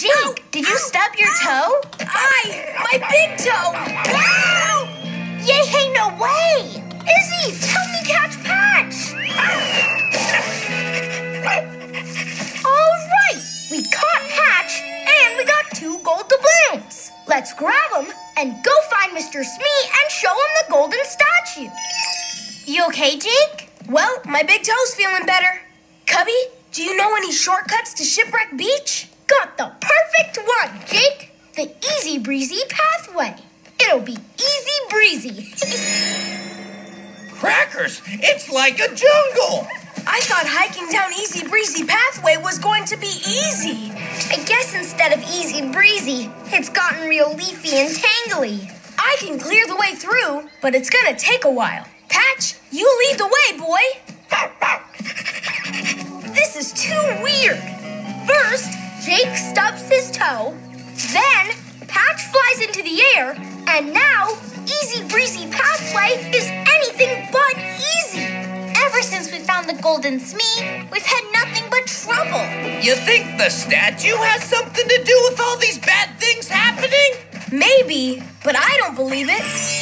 Jake, did you stub your toe? Aye, my big toe! Ow! Yay, hey, no way! Izzy, help me catch Patch! All right, we caught Patch, and we got two gold doubloons. Let's grab them and go find Mr. Smee and show him the golden statue. You okay, Jake? Well, my big toe's feeling better. Cubby, do you know any shortcuts to Shipwreck Beach? Got the perfect one, Jake. The easy breezy pathway. It'll be easy breezy. Crackers, it's like a jungle. I thought hiking down Easy Breezy Pathway was going to be easy. I guess instead of easy breezy, it's gotten real leafy and tangly. I can clear the way through, but it's gonna take a while. Patch, you lead the way, boy. This is too weird. First, Jake stubs his toe, then Patch flies into the air, and now Easy Breezy Pathway is anything but easy. Ever since we found the Golden Smee, we've had nothing but trouble. You think the statue has something to do with all these bad things happening? Maybe, but I don't believe it.